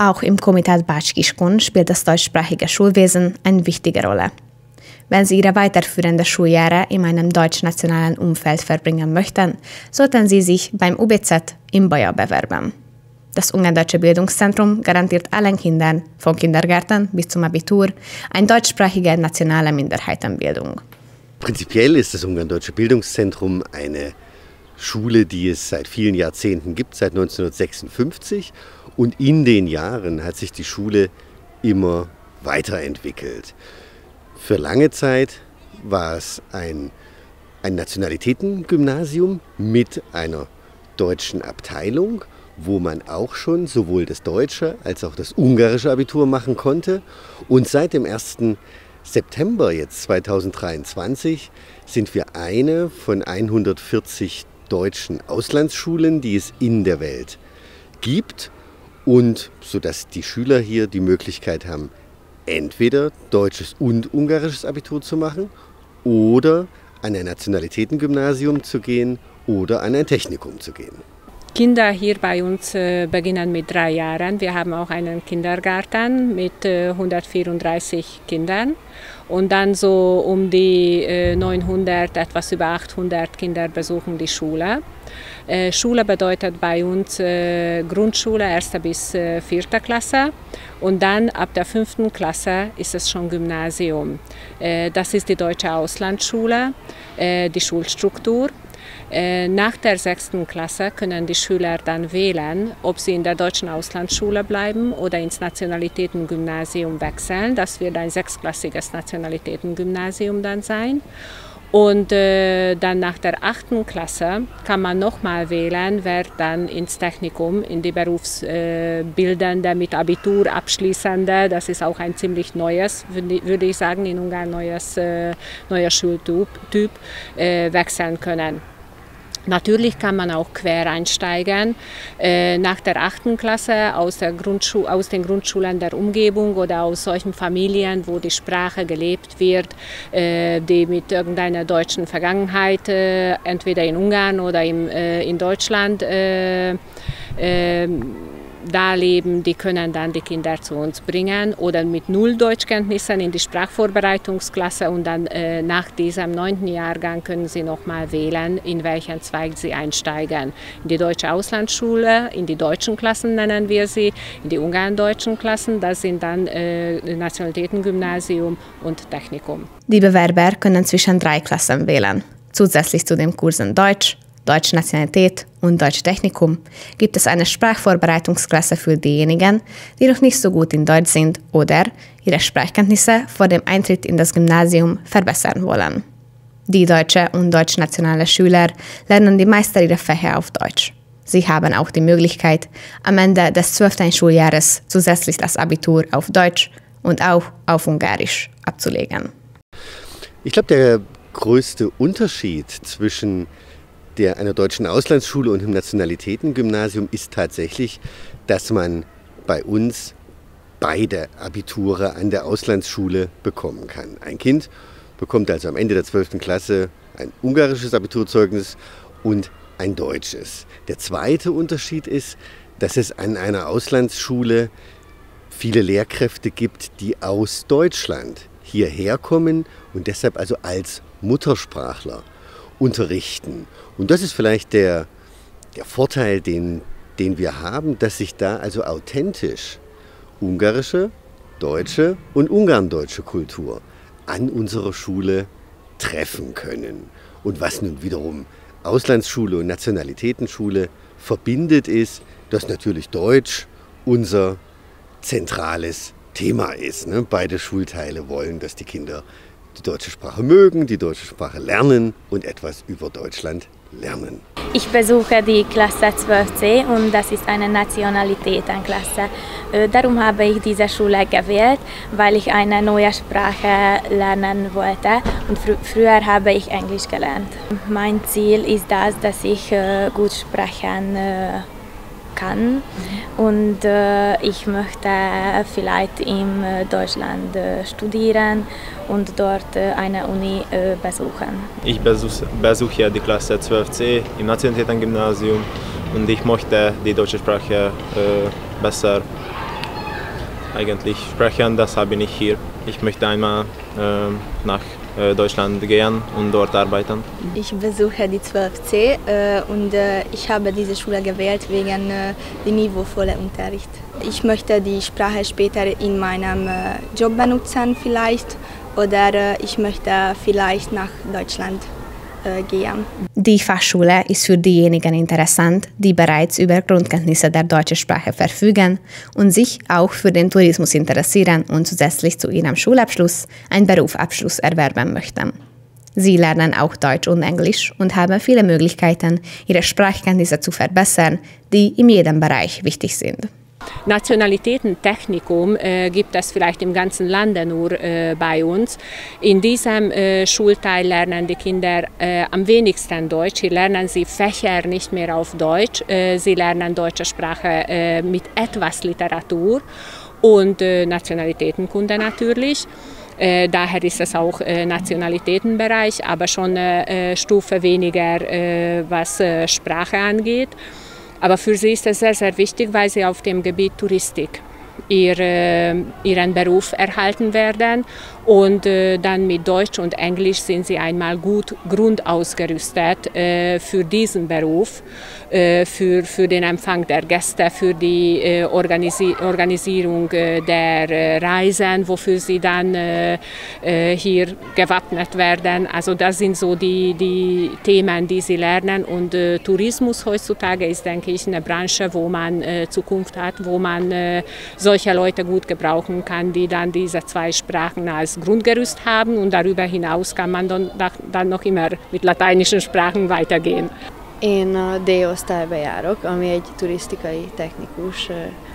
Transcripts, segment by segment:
Auch im Komitat Batschkiskun spielt das deutschsprachige Schulwesen eine wichtige Rolle. Wenn Sie Ihre weiterführende Schuljahre in einem deutsch-nationalen Umfeld verbringen möchten, sollten Sie sich beim UBZ in Bayer bewerben. Das Ungendeutsche Bildungszentrum garantiert allen Kindern, vom Kindergarten bis zum Abitur, eine deutschsprachige nationale Minderheitenbildung. Prinzipiell ist das Ungarn-Deutsche Bildungszentrum eine Schule, die es seit vielen Jahrzehnten gibt, seit 1956. Und in den Jahren hat sich die Schule immer weiterentwickelt. Für lange Zeit war es ein, ein Nationalitätengymnasium mit einer deutschen Abteilung, wo man auch schon sowohl das deutsche als auch das ungarische Abitur machen konnte. Und seit dem 1. September jetzt 2023 sind wir eine von 140 deutschen Auslandsschulen, die es in der Welt gibt und sodass die Schüler hier die Möglichkeit haben, entweder deutsches und ungarisches Abitur zu machen oder an ein Nationalitätengymnasium zu gehen oder an ein Technikum zu gehen. Kinder hier bei uns äh, beginnen mit drei Jahren. Wir haben auch einen Kindergarten mit äh, 134 Kindern und dann so um die äh, 900, etwas über 800 Kinder besuchen die Schule. Äh, Schule bedeutet bei uns äh, Grundschule, erste bis äh, vierte Klasse und dann ab der fünften Klasse ist es schon Gymnasium. Äh, das ist die deutsche Auslandsschule, äh, die Schulstruktur. Äh, nach der sechsten Klasse können die Schüler dann wählen, ob sie in der deutschen Auslandsschule bleiben oder ins Nationalitätengymnasium wechseln. Das wird ein sechsklassiges Nationalitätengymnasium dann sein. Und äh, dann nach der achten Klasse kann man nochmal wählen, wer dann ins Technikum, in die Berufsbildende mit Abitur abschließende, das ist auch ein ziemlich neues, würde ich sagen, in Ungarn neues, äh, neuer Schultyp, typ, äh, wechseln können. Natürlich kann man auch quer einsteigen äh, nach der achten Klasse aus, der Grundschu aus den Grundschulen der Umgebung oder aus solchen Familien, wo die Sprache gelebt wird, äh, die mit irgendeiner deutschen Vergangenheit, äh, entweder in Ungarn oder in Deutschland, äh, ähm, da leben, die können dann die Kinder zu uns bringen oder mit null Deutschkenntnissen in die Sprachvorbereitungsklasse und dann äh, nach diesem neunten Jahrgang können sie nochmal wählen, in welchen Zweig sie einsteigen. In die deutsche Auslandsschule, in die deutschen Klassen nennen wir sie, in die ungarn-deutschen Klassen, das sind dann äh, Nationalitätengymnasium und Technikum. Die Bewerber können zwischen drei Klassen wählen. Zusätzlich zu den Kursen Deutsch, deutsche Nationalität und Deutsch Technikum gibt es eine Sprachvorbereitungsklasse für diejenigen, die noch nicht so gut in Deutsch sind oder ihre Sprachkenntnisse vor dem Eintritt in das Gymnasium verbessern wollen. Die deutsche und deutschnationale Schüler lernen die meisten ihrer Fächer auf Deutsch. Sie haben auch die Möglichkeit, am Ende des 12. Schuljahres zusätzlich das Abitur auf Deutsch und auch auf Ungarisch abzulegen. Ich glaube, der größte Unterschied zwischen der, einer deutschen Auslandsschule und im Nationalitätengymnasium ist tatsächlich, dass man bei uns beide Abiture an der Auslandsschule bekommen kann. Ein Kind bekommt also am Ende der 12. Klasse ein ungarisches Abiturzeugnis und ein deutsches. Der zweite Unterschied ist, dass es an einer Auslandsschule viele Lehrkräfte gibt, die aus Deutschland hierher kommen und deshalb also als Muttersprachler unterrichten. Und das ist vielleicht der, der Vorteil, den, den wir haben, dass sich da also authentisch ungarische, deutsche und ungarndeutsche Kultur an unserer Schule treffen können. Und was nun wiederum Auslandsschule und Nationalitätenschule verbindet, ist, dass natürlich Deutsch unser zentrales Thema ist. Ne? Beide Schulteile wollen, dass die Kinder die deutsche Sprache mögen, die deutsche Sprache lernen und etwas über Deutschland lernen. Ich besuche die Klasse 12c und das ist eine Nationalitätenklasse. Äh, darum habe ich diese Schule gewählt, weil ich eine neue Sprache lernen wollte und fr früher habe ich Englisch gelernt. Mein Ziel ist das, dass ich äh, gut sprechen äh, kann. Und äh, ich möchte vielleicht in äh, Deutschland äh, studieren und dort äh, eine Uni besuchen. Ich besuche, besuche die Klasse 12c im Nationalitätengymnasium und ich möchte die deutsche Sprache äh, besser eigentlich sprechen, deshalb bin ich hier. Ich möchte einmal äh, nach Deutschland gehen und dort arbeiten. Ich besuche die 12c äh, und äh, ich habe diese Schule gewählt wegen äh, dem niveauvollen Unterricht. Ich möchte die Sprache später in meinem äh, Job benutzen vielleicht oder äh, ich möchte vielleicht nach Deutschland gehen. Die Fachschule ist für diejenigen interessant, die bereits über Grundkenntnisse der deutschen Sprache verfügen und sich auch für den Tourismus interessieren und zusätzlich zu ihrem Schulabschluss einen Berufsabschluss erwerben möchten. Sie lernen auch Deutsch und Englisch und haben viele Möglichkeiten, ihre Sprachkenntnisse zu verbessern, die in jedem Bereich wichtig sind. Nationalitätentechnikum äh, gibt es vielleicht im ganzen Lande nur äh, bei uns. In diesem äh, Schulteil lernen die Kinder äh, am wenigsten Deutsch. Hier lernen sie Fächer nicht mehr auf Deutsch. Äh, sie lernen deutsche Sprache äh, mit etwas Literatur und Nationalitätenkunde natürlich. Äh, daher ist es auch äh, Nationalitätenbereich, aber schon eine Stufe weniger, was Sprache angeht. Aber für sie ist es sehr, sehr wichtig, weil sie auf dem Gebiet Touristik ihre, ihren Beruf erhalten werden und äh, dann mit Deutsch und Englisch sind sie einmal gut grundausgerüstet äh, für diesen Beruf, äh, für, für den Empfang der Gäste, für die äh, Organisi Organisierung äh, der äh, Reisen, wofür sie dann hier gewappnet werden. Also das sind so die, die Themen, die sie lernen und Tourismus heutzutage ist, denke ich, eine Branche, wo man Zukunft hat, wo man solche Leute gut gebrauchen kann, die dann diese zwei Sprachen als Grundgerüst haben und darüber hinaus kann man dann noch immer mit lateinischen Sprachen weitergehen. Én a D-osztályba járok, ami egy turisztikai technikus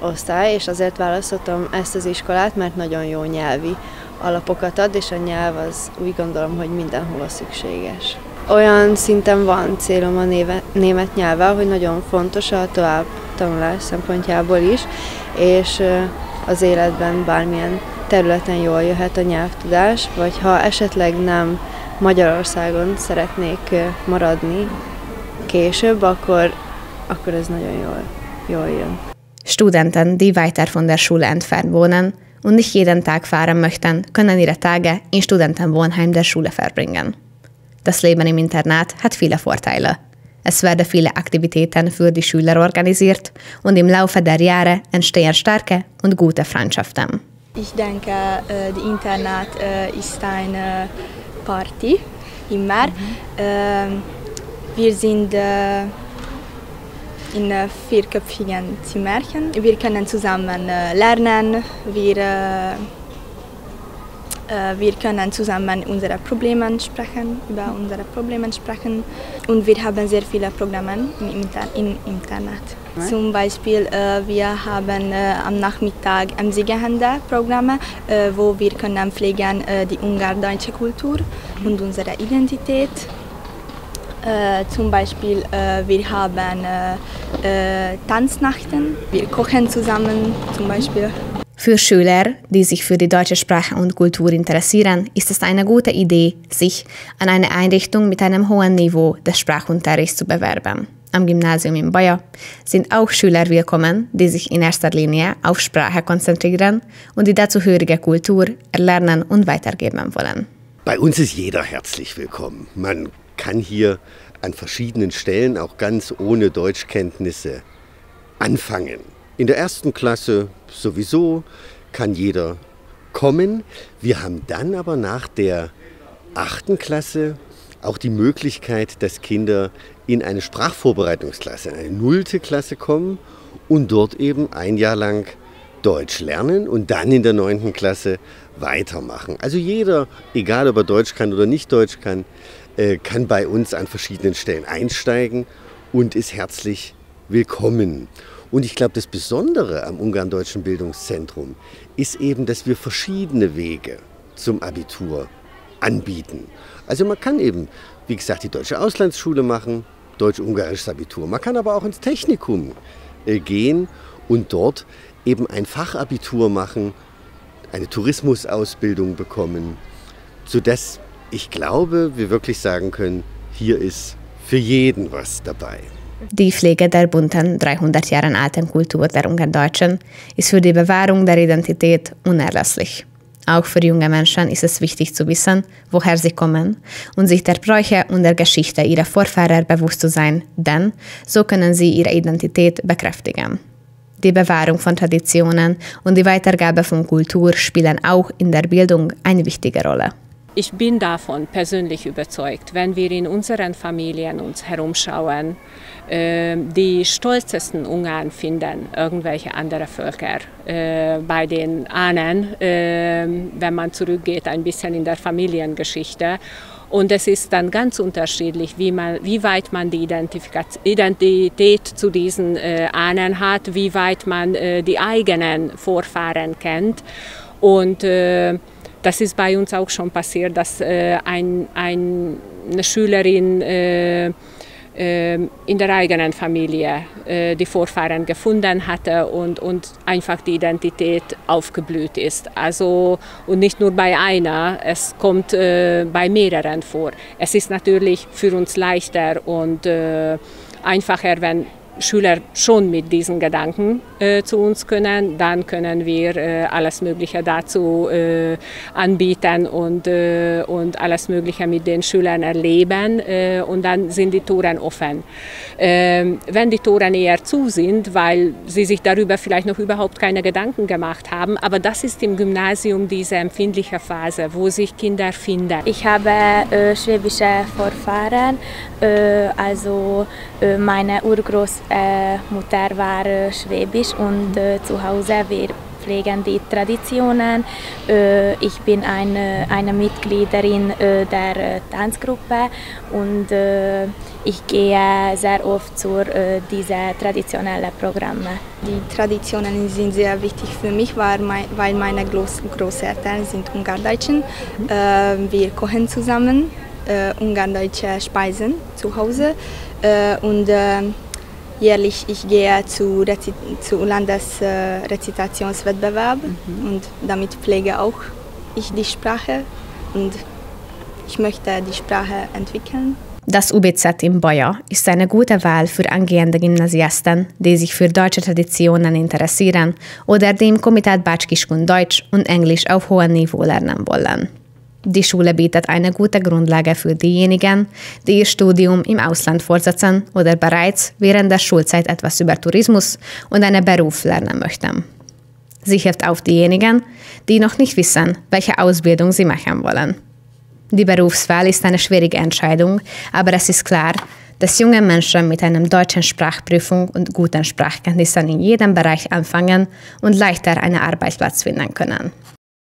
osztály, és azért választottam ezt az iskolát, mert nagyon jó nyelvi alapokat ad, és a nyelv az úgy gondolom, hogy mindenhova szükséges. Olyan szinten van célom a néve, német nyelvvel, hogy nagyon fontos a tovább tanulás szempontjából is, és az életben bármilyen területen jól jöhet a nyelvtudás, vagy ha esetleg nem Magyarországon szeretnék maradni később, akkor, akkor ez nagyon jól, jól jön. Studenten, die weiter von der Schule entfernt wohnen und nicht jeden Tag fahren möchten, können ihre Tage in Studentenwohnheim der Schule verbringen. Das Leben im Internat hat viele Vorteile. Es werden viele Aktivitäten für die Schüler organisiert und im Laufe der Jahre entstehen starke und gute Freundschaften. Ich denke, äh, die Internat äh, ist eine Party immer. Mhm. Wir sind äh, in vierköpfigen Zimmerchen. Wir können zusammen lernen. Wir, wir können zusammen unsere Probleme sprechen, über unsere Probleme sprechen. Und wir haben sehr viele Programme im Internet. Zum Beispiel, äh, wir haben äh, am Nachmittag MC-Programme, äh, wo wir können pflegen äh, die ungardeutsche Kultur und unsere Identität. Äh, zum Beispiel, äh, wir haben Tanznachten, wir kochen zusammen zum Beispiel. Für Schüler, die sich für die deutsche Sprache und Kultur interessieren, ist es eine gute Idee, sich an eine Einrichtung mit einem hohen Niveau des Sprachunterrichts zu bewerben am Gymnasium in Baja sind auch Schüler willkommen, die sich in erster Linie auf Sprache konzentrieren und die dazugehörige Kultur erlernen und weitergeben wollen. Bei uns ist jeder herzlich willkommen. Man kann hier an verschiedenen Stellen auch ganz ohne Deutschkenntnisse anfangen. In der ersten Klasse sowieso kann jeder kommen. Wir haben dann aber nach der achten Klasse auch die Möglichkeit, dass Kinder in eine Sprachvorbereitungsklasse, eine nullte Klasse kommen und dort eben ein Jahr lang Deutsch lernen und dann in der neunten Klasse weitermachen. Also jeder, egal ob er Deutsch kann oder nicht Deutsch kann, äh, kann bei uns an verschiedenen Stellen einsteigen und ist herzlich willkommen. Und ich glaube, das Besondere am Ungarn-Deutschen Bildungszentrum ist eben, dass wir verschiedene Wege zum Abitur anbieten. Also man kann eben, wie gesagt, die deutsche Auslandsschule machen, deutsch-ungarisches Abitur. Man kann aber auch ins Technikum äh, gehen und dort eben ein Fachabitur machen, eine Tourismusausbildung bekommen, sodass ich glaube, wir wirklich sagen können, hier ist für jeden was dabei. Die Pflege der bunten, 300 Jahre alten Kultur der Ungardeutschen ist für die Bewahrung der Identität unerlässlich. Auch für junge Menschen ist es wichtig zu wissen, woher sie kommen und sich der Bräuche und der Geschichte ihrer Vorfahren bewusst zu sein, denn so können sie ihre Identität bekräftigen. Die Bewahrung von Traditionen und die Weitergabe von Kultur spielen auch in der Bildung eine wichtige Rolle. Ich bin davon persönlich überzeugt, wenn wir in unseren Familien uns herumschauen, äh, die stolzesten Ungarn finden irgendwelche andere Völker. Äh, bei den Ahnen, äh, wenn man zurückgeht ein bisschen in der Familiengeschichte. Und es ist dann ganz unterschiedlich, wie, man, wie weit man die Identität zu diesen äh, Ahnen hat, wie weit man äh, die eigenen Vorfahren kennt. Und das ist bei uns auch schon passiert, dass äh, ein, ein, eine Schülerin äh, in der eigenen Familie äh, die Vorfahren gefunden hatte und, und einfach die Identität aufgeblüht ist. Also, und nicht nur bei einer, es kommt äh, bei mehreren vor. Es ist natürlich für uns leichter und äh, einfacher, wenn Schüler schon mit diesen Gedanken äh, zu uns können, dann können wir äh, alles Mögliche dazu äh, anbieten und, äh, und alles Mögliche mit den Schülern erleben äh, und dann sind die Toren offen. Ähm, wenn die Toren eher zu sind, weil sie sich darüber vielleicht noch überhaupt keine Gedanken gemacht haben, aber das ist im Gymnasium diese empfindliche Phase, wo sich Kinder finden. Ich habe äh, schwäbische Vorfahren, also meine Urgroß äh, Mutter war äh, schwäbisch und äh, zu Hause wir pflegen die Traditionen. Äh, ich bin eine, eine Mitgliederin äh, der äh, Tanzgruppe und ich gehe sehr oft zu diesen traditionellen Programmen. Die Traditionen sind sehr wichtig für mich, weil, meine Groß Großeltern sind Ungardeutschen. Mhm. Wir kochen zusammen ungardeutsche Speisen zu Hause und jährlich ich gehe zu, Rezi zu Landesrezitationswettbewerb mhm. und damit pflege auch ich die Sprache und ich möchte die Sprache entwickeln. Das UBZ in Baja ist eine gute Wahl für angehende Gymnasiasten, die sich für deutsche Traditionen interessieren oder die im Komitát Bácskiskun Deutsch und Englisch auf hohem Niveau lernen wollen. Die Schule bietet eine gute Grundlage für diejenigen, die ihr Studium im Ausland fortsetzen oder bereits während der Schulzeit etwas über Tourismus und einen Beruf lernen möchten. Sie hilft auch diejenigen, die noch nicht wissen, welche Ausbildung sie machen wollen. Die Berufswahl ist eine schwierige Entscheidung, aber es ist klar, dass junge Menschen mit einer deutschen Sprachprüfung und guten Sprachkenntnissen in jedem Bereich anfangen und leichter einen Arbeitsplatz finden können.